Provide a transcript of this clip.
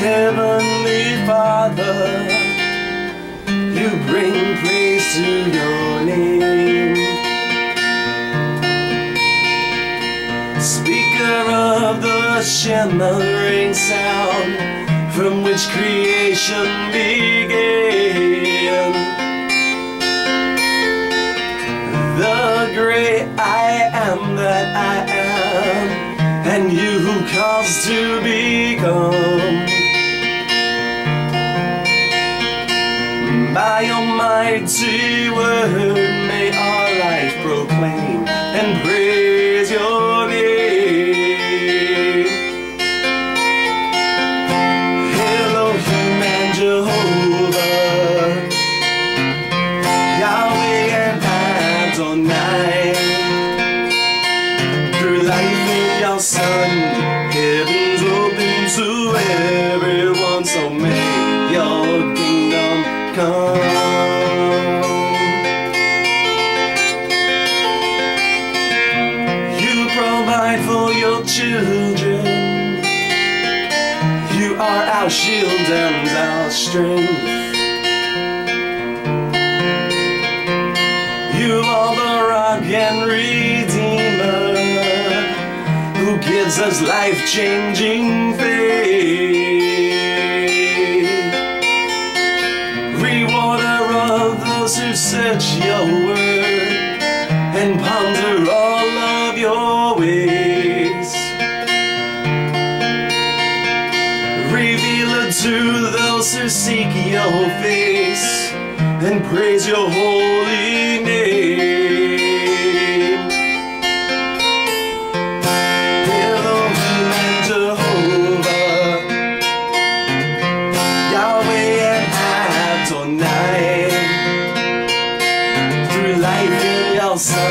Heavenly Father, you bring praise to your name. Speaker of the shimmering sound from which creation began. The great I am that I am, and you who calls to become. Mighty word for your children. You are our shield and our strength. You are the rock and redeemer who gives us life-changing faith. Rewarder of those who search your word seek your face and praise your holy name. Elohim and Jehovah, Yahweh and Adonai, through life in your son.